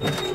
you